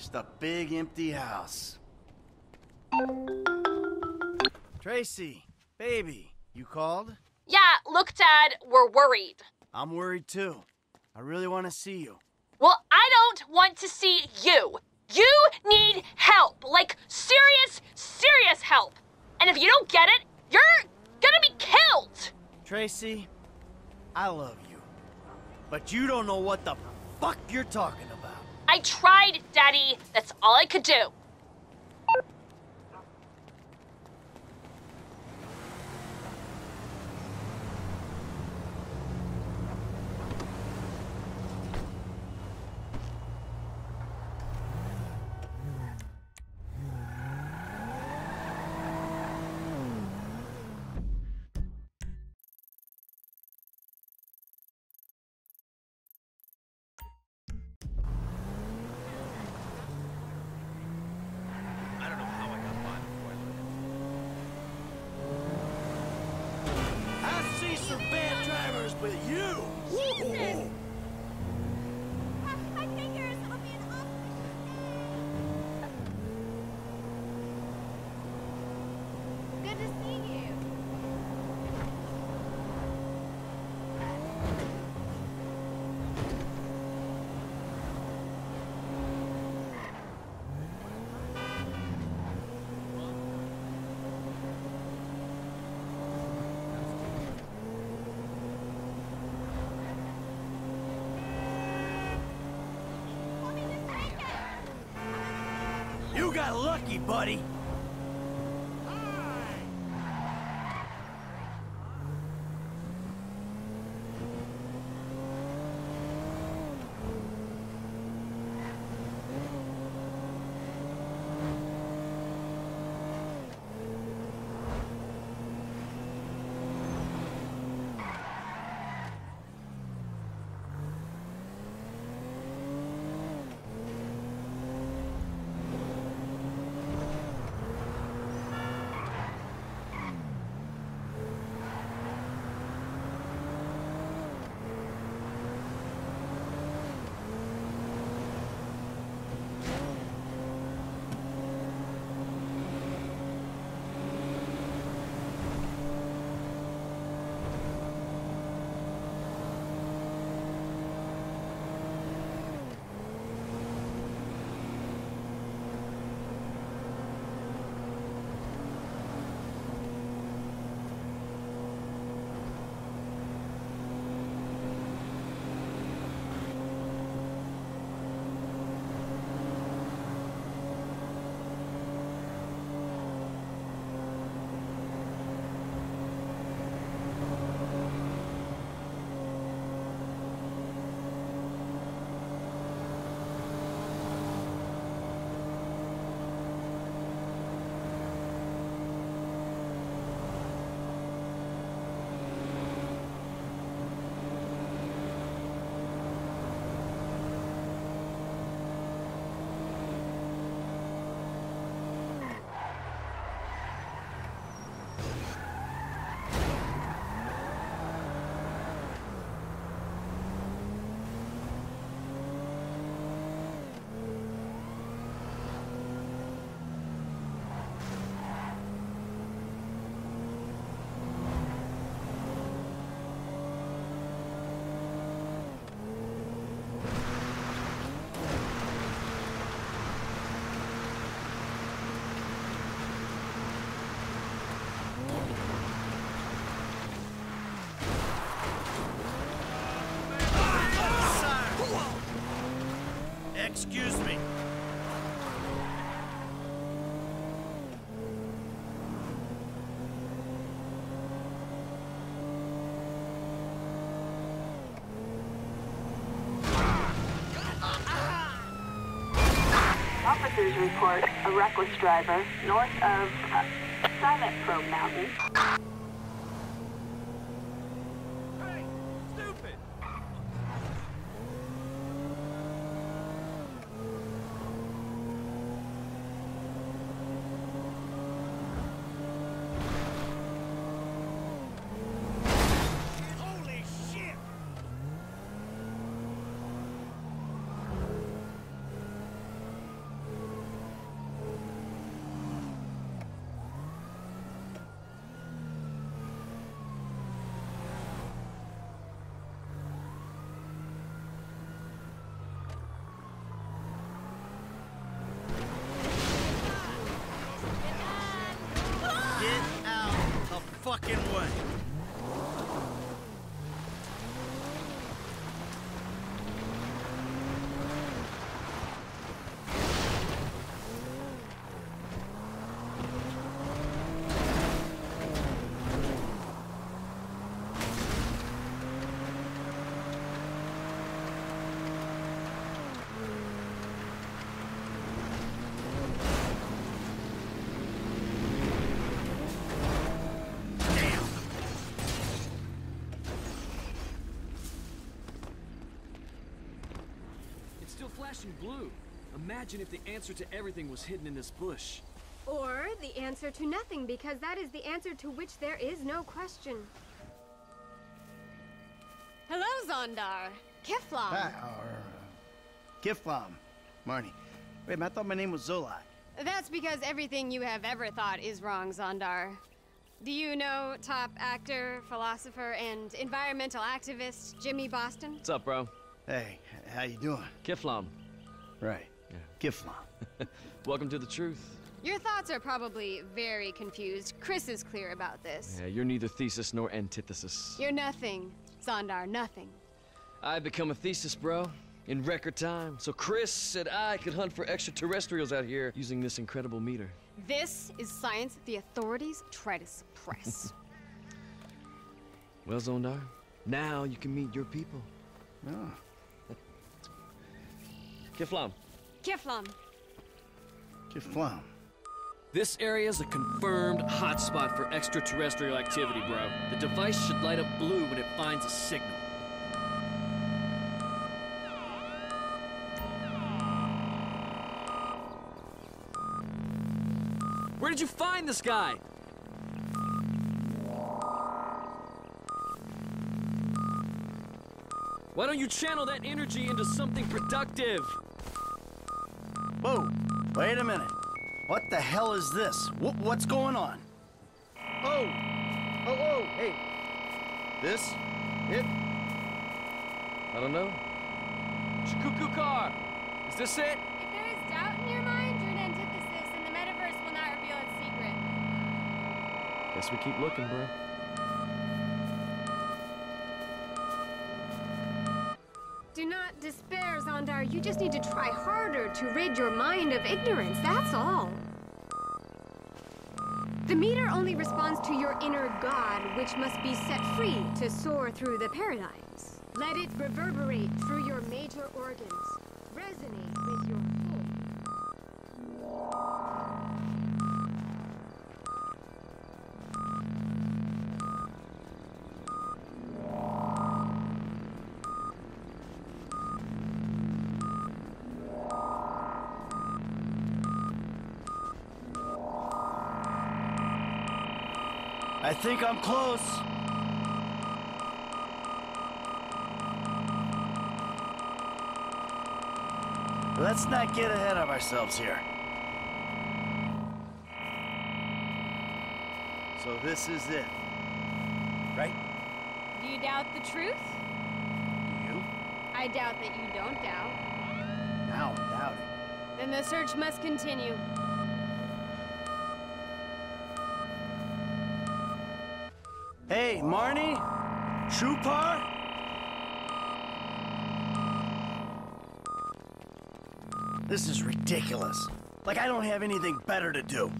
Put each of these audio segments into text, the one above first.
Just a big empty house. Tracy, baby, you called? Yeah, look, Dad, we're worried. I'm worried too. I really want to see you. Well, I don't want to see you. You need help. Like, serious, serious help. And if you don't get it, you're gonna be killed. Tracy, I love you. But you don't know what the fuck you're talking about. I tried, Daddy. That's all I could do. But you. Woo-hoo. I figures it would be an awfully Good to see you. Want me to take it? You lucky, buddy. Officers report a reckless driver north of uh, Silent Probe Mountain. Fucking way. Flashing blue. Imagine if the answer to everything was hidden in this bush. Or the answer to nothing, because that is the answer to which there is no question. Hello, Zondar. Kifflom. Uh, Kifflom. Marnie. Wait, I thought my name was Zolot. That's because everything you have ever thought is wrong, Zondar. Do you know top actor, philosopher, and environmental activist Jimmy Boston? What's up, bro? Hey, how you doing? Kifflom. Right. Yeah. Kifflom. Welcome to the truth. Your thoughts are probably very confused. Cris is clear about this. Yeah, you're neither thesis nor antithesis. You're nothing, Zondar, nothing. I've become a thesis, bro, in record time. So Cris said I could hunt for extraterrestrials out here using this incredible meter. This is science the authorities try to suppress. Well, Zondar, now you can meet your people. Oh, Kifflom. Kifflom, Kifflom. This area is a confirmed hotspot for extraterrestrial activity, bro. The device should light up blue when it finds a signal. Where did you find this guy? Why don't you channel that energy into something productive? Whoa, wait a minute. What the hell is this? Wh- what's going on? Oh, oh, oh, hey. This? It? I don't know. Shikuku car! Is this it? If there is doubt in your mind, you're an antithesis, and the metaverse will not reveal its secret. Guess we keep looking, bro. To rid your mind of ignorance, that's all. The meter only responds to your inner god, which must be set free to soar through the paradigms. Let it reverberate through your major organs, resonate I think I'm close. Let's not get ahead of ourselves here. So this is it. Right? Do you doubt the truth? Do you? I doubt that you don't doubt. Now I'm doubting. Then the search must continue. Hey, Marnie? Shupar? This is ridiculous. Like I don't have anything better to do.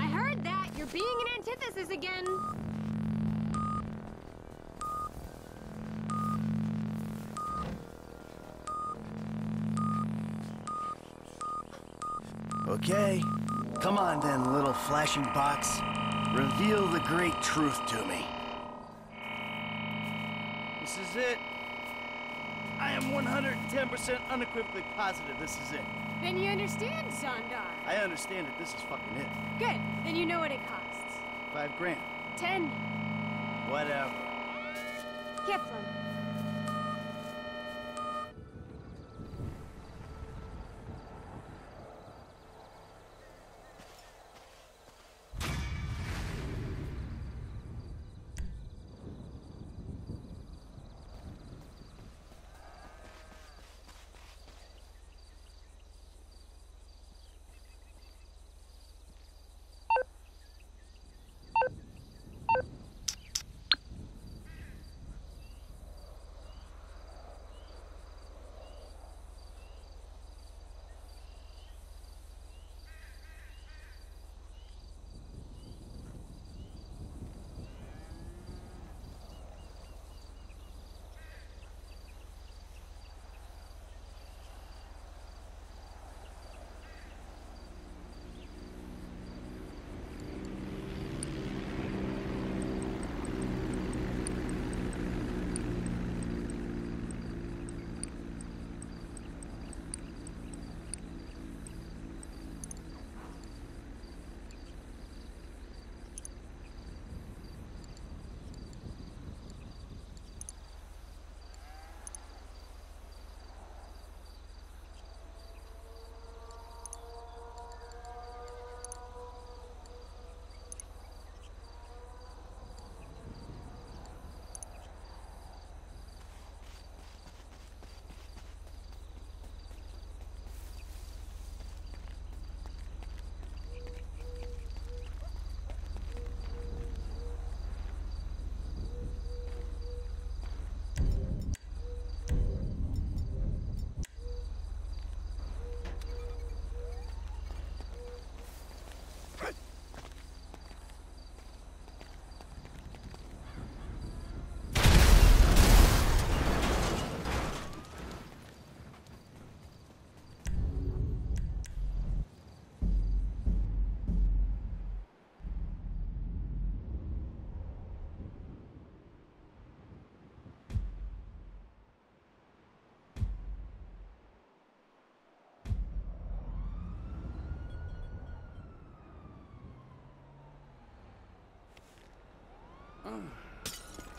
I heard that. You're being an antithesis again. Okay. Come on then, little flashing box. Reveal the great truth to me. Is it. I am 110% unequivocally positive this is it. Then you understand, Zondar. I understand that this is fucking it. Good. Then you know what it costs. Five grand. Ten. Whatever. Kifflom.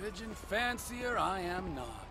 Pigeon fancier I am not.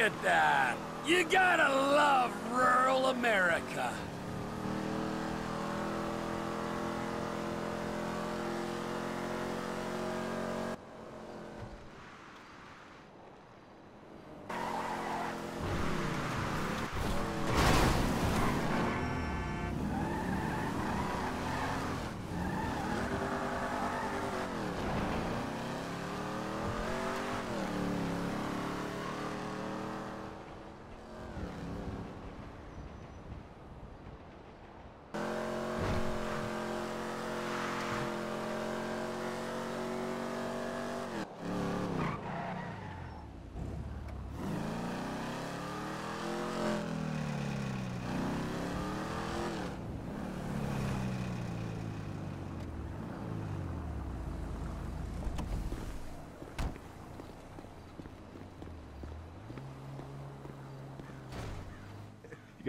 At that! You gotta love rural America.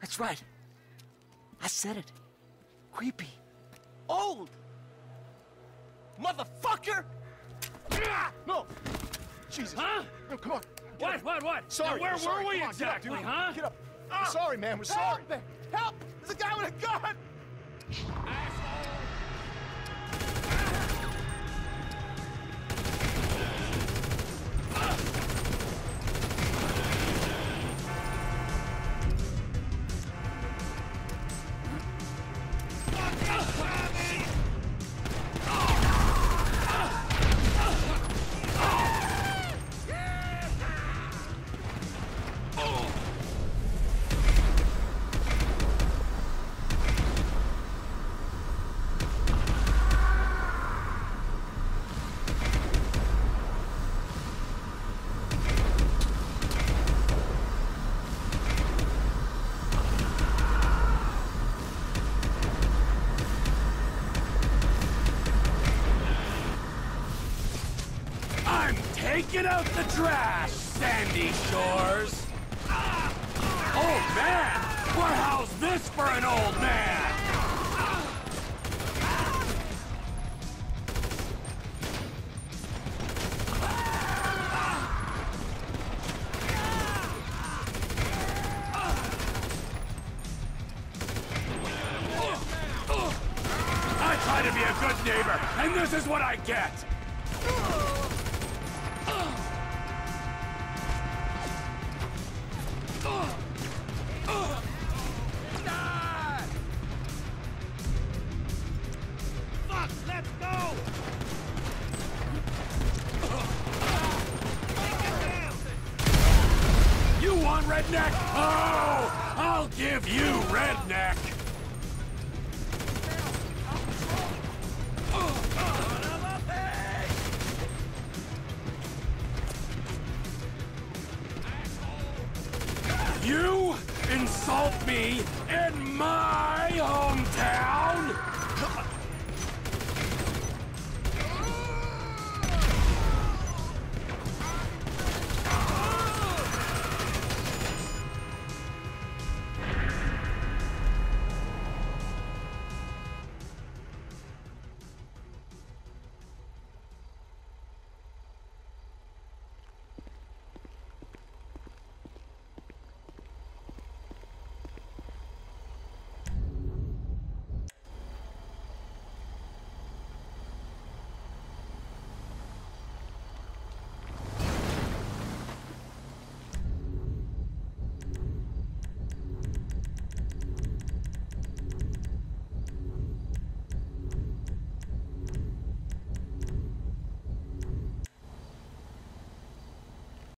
That's right. I said it. Creepy. Old. Motherfucker! No! Jesus. Huh? No, come on. What, what, what? Sorry. Now, where sorry. were we on, get up, exactly, huh? Get up. We're sorry, man. We're sorry. Help! Help! There's a guy with a gun! taking out the trash, Sandy Shores. Oh man, well how's this for an old man? I try to be a good neighbor, and this is what I get. You want redneck? Oh, I'll give you redneck. You insult me in my